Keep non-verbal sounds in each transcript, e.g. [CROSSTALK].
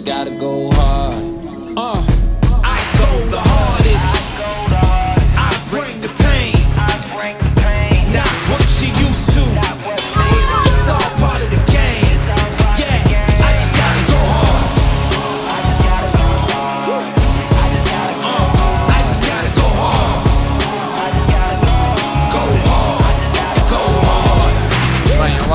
gotta go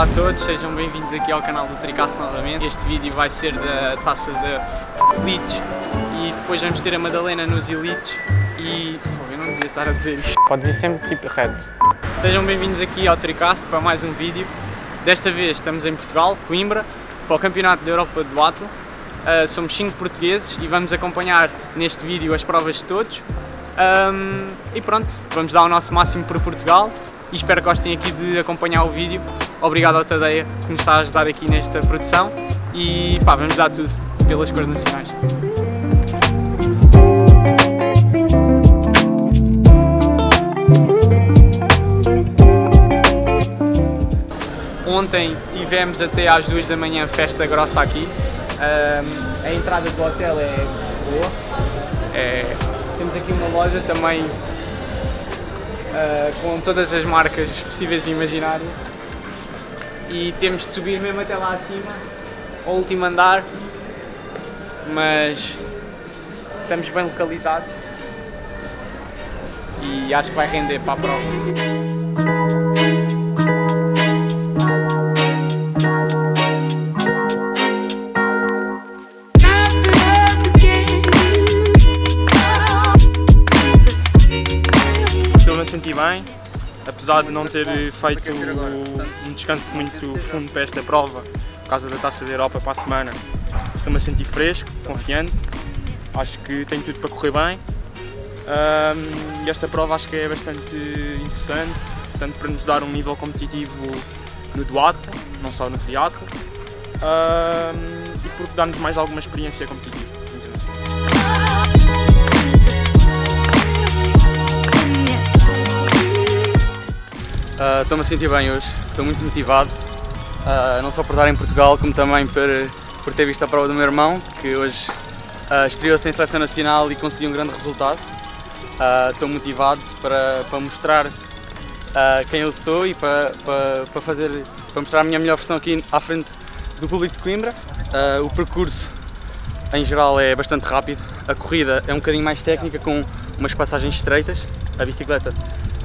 olá a todos, sejam bem-vindos aqui ao canal do Tricasso novamente. Este vídeo vai ser da taça da Elites e depois vamos ter a Madalena nos Elites e... Pô, eu não devia estar a dizer isto. Pode dizer sempre tipo reto. Sejam bem-vindos aqui ao Tricasso para mais um vídeo. Desta vez estamos em Portugal, Coimbra, para o Campeonato da Europa de Duatlo. Uh, somos 5 portugueses e vamos acompanhar neste vídeo as provas de todos. Um, e pronto, vamos dar o nosso máximo por Portugal e espero que gostem aqui de acompanhar o vídeo. Obrigado ao Tadeia que nos está a ajudar aqui nesta produção e pá, vamos dar tudo pelas cores nacionais. Ontem tivemos até às 2 da manhã festa grossa aqui. Um, a entrada do hotel é boa. É, temos aqui uma loja também uh, com todas as marcas possíveis e imaginárias. E temos de subir mesmo até lá acima, ao último andar, mas estamos bem localizados e acho que vai render para a prova. Apesar de não ter feito um descanso muito fundo para esta prova, por causa da Taça da Europa para a semana. Estou-me a sentir fresco, confiante, acho que tenho tudo para correr bem. Ahm, e esta prova acho que é bastante interessante, tanto para nos dar um nível competitivo no duatlo, não só no triatlo, ahm, e porque dá-nos mais alguma experiência competitiva Ah, Estou-me a sentir bem hoje, estou muito motivado, ah, não só por estar em Portugal, como também por, por ter visto a prova do meu irmão, que hoje ah, estreou-se em seleção nacional e conseguiu um grande resultado. Estou motivado para, para mostrar quem eu sou e para, para, para, fazer, para mostrar a minha melhor versão aqui à frente do público de Coimbra. O percurso em geral é bastante rápido, a corrida é um bocadinho mais técnica com umas passagens estreitas, a bicicleta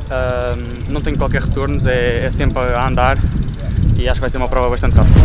ah, não tem qualquer retornos, é, é sempre a andar e acho que vai ser uma prova bastante rápida.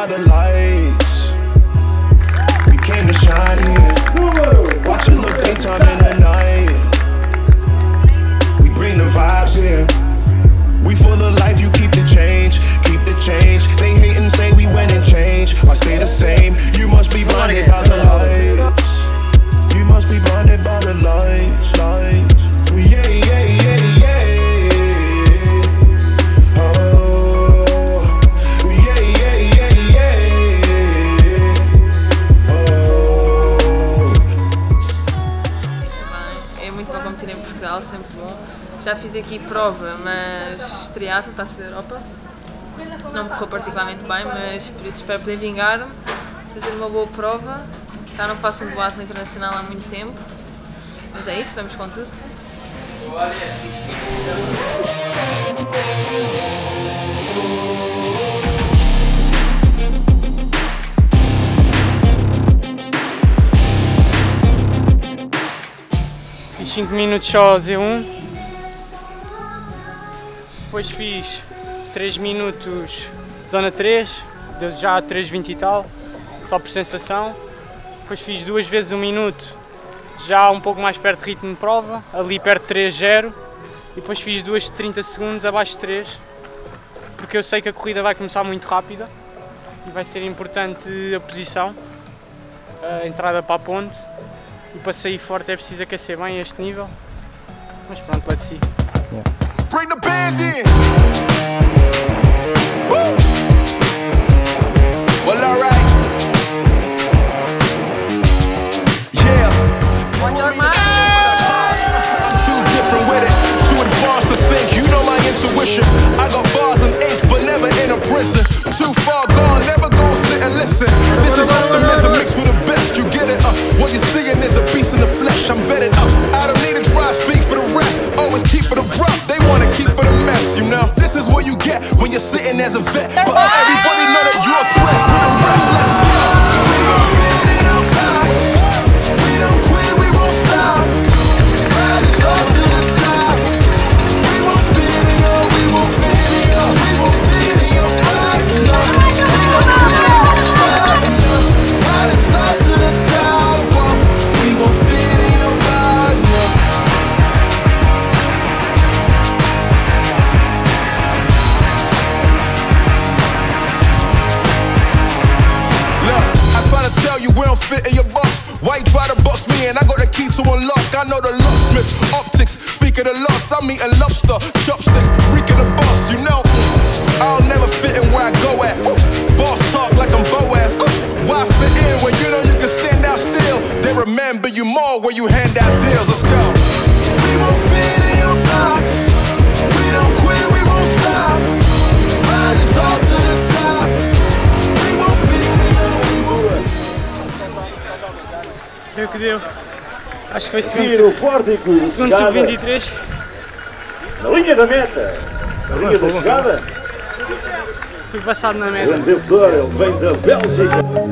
By the lights. Em Portugal, sempre bom. Já fiz aqui prova, mas triatlo, Taça da Europa. Não me correu particularmente bem, mas por isso espero poder vingar-me, fazer uma boa prova. Já não faço um debate internacional há muito tempo. Mas é isso, vamos com tudo. 5 minutos só Z1. Depois fiz 3 minutos zona 3, deu já 3,20 e tal, só por sensação. Depois fiz duas vezes um minuto, já um pouco mais perto de ritmo de prova, ali perto de 3,0. E depois fiz duas de 30 segundos abaixo de 3, porque eu sei que a corrida vai começar muito rápida e vai ser importante a posição, a entrada para a ponte. E para sair forte é preciso aquecer bem a este nível. Mas pronto, let's see. Bring is what you get when you're sitting as a vet. But everybody know that you're a threat. Of the loss. I'm eating lobster, chopsticks, Acho que foi segundo, o pórtico segundo chegada sub-23. na linha da meta. Na linha da chegada, Fui passado na o meta. vencedor ele vem da Bélgica.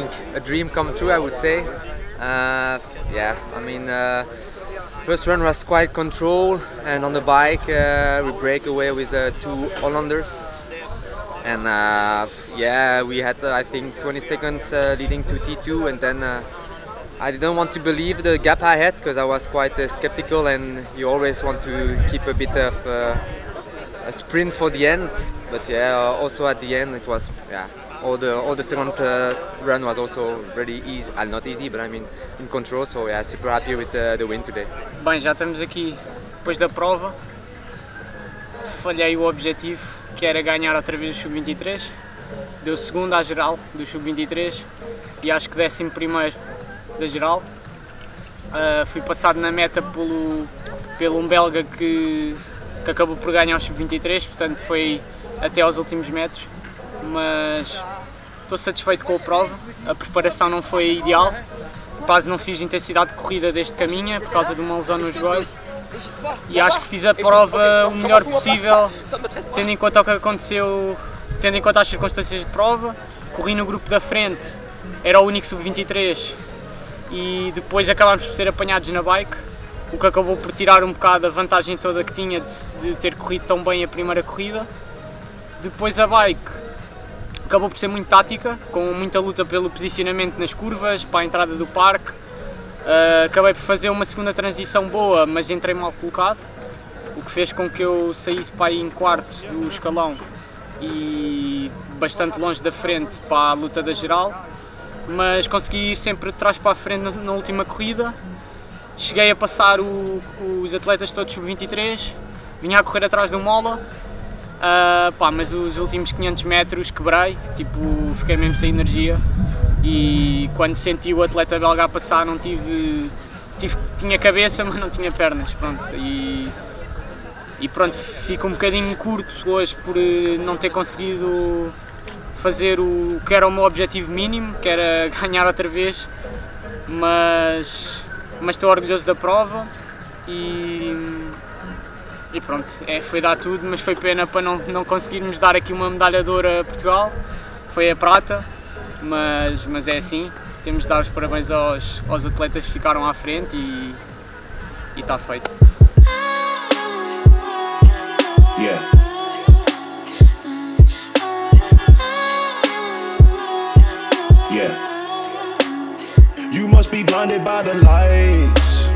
Think a dream come true. I would say. Uh, yeah, I mean, uh, first run was quite control, and on the bike uh, we break away with uh, two Hollanders, and uh, yeah, we had uh, I think 20 seconds leading to T2, and then. I didn't want to believe the gap I had because I was quite skeptical, and you always want to keep a bit of a sprint for the end. But yeah, also at the end it was yeah. All the all the second uh, run was also really easy. Uh, not easy, but I mean in control. So yeah, super happy with uh, the win today. Bem, já estamos aqui depois da prova. Falhei o objetivo, que era ganhar outra vez o Sub-23. Deu segundo à geral do Sub-23 e acho que décimo primeiro da geral. Ah, fui passado na meta pelo, pelo um belga que, que acabou por ganhar o Sub-23, portanto foi até aos últimos metros. Mas estou satisfeito com a prova, a preparação não foi ideal, quase não fiz intensidade de corrida desde caminha por causa de uma lesão no joelho e acho que fiz a prova o melhor possível, tendo em conta o que aconteceu, tendo em conta as circunstâncias de prova. Corri no grupo da frente, era o único sub-23 e depois acabámos por ser apanhados na bike, o que acabou por tirar um bocado a vantagem toda que tinha de, de ter corrido tão bem a primeira corrida. Depois a bike acabou por ser muito tática, com muita luta pelo posicionamento nas curvas, para a entrada do parque. Uh, acabei por fazer uma segunda transição boa, mas entrei mal colocado, o que fez com que eu saísse para aí em quarto do escalão e bastante longe da frente para a luta da geral. mas consegui ir sempre de trás para a frente na, na última corrida. Cheguei a passar o, os atletas todos sub-23, vinha a correr atrás do Mola, uh, pá, mas os últimos 500 metros quebrei, tipo, fiquei mesmo sem energia. E quando senti o atleta belga a passar não tive, tive tinha cabeça [LAUGHS] mas não tinha pernas, pronto, e, e pronto, fico um bocadinho curto hoje por eh, não ter conseguido fazer o que era o meu objetivo mínimo, que era [LAUGHS] ganhar outra vez, mas mas estou orgulhoso da prova e, e pronto, é, foi dar tudo, mas foi pena para não, não conseguirmos dar aqui uma medalha de ouro a Portugal, foi a prata, mas, mas é assim, temos de dar os parabéns aos, aos atletas que ficaram à frente e está feito. Yeah. Blinded by the lights.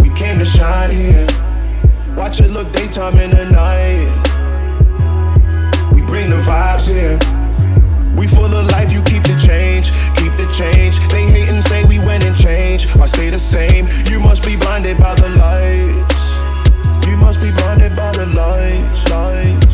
We came to shine here. Watch it look daytime in the night. We bring the vibes here. We full of life, you keep the change, keep the change. They hate and say we went and changed. I stay the same. You must be blinded by the lights. You must be blinded by the lights, lights.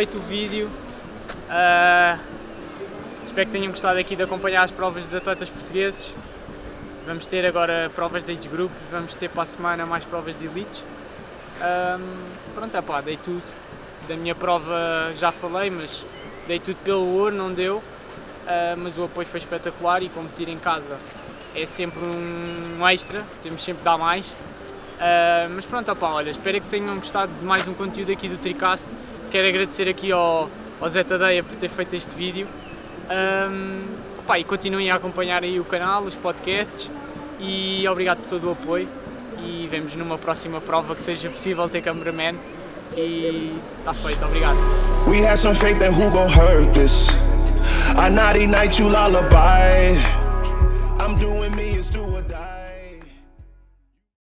Feito o vídeo. Ah, espero que tenham gostado aqui de acompanhar as provas dos atletas portugueses. Vamos ter agora provas de age group, vamos ter para a semana mais provas de elite. Ahm, pronto, é pá, dei tudo. Da minha prova já falei, mas dei tudo pelo ouro, não deu. Ah, mas o apoio foi espetacular e competir em casa é sempre um extra, temos sempre de dar mais. Uh, mas pronto, opá, olha, espero que tenham gostado de mais um conteúdo aqui do Tricast. Quero agradecer aqui ao, ao Zé Tadeia por ter feito este vídeo. Um, opá, e continuem a acompanhar aí o canal, os podcasts e obrigado por todo o apoio e vemos numa próxima prova que seja possível ter cameraman e está feito, obrigado. We some faith that who gon' hurt this. I naughty night you lullaby.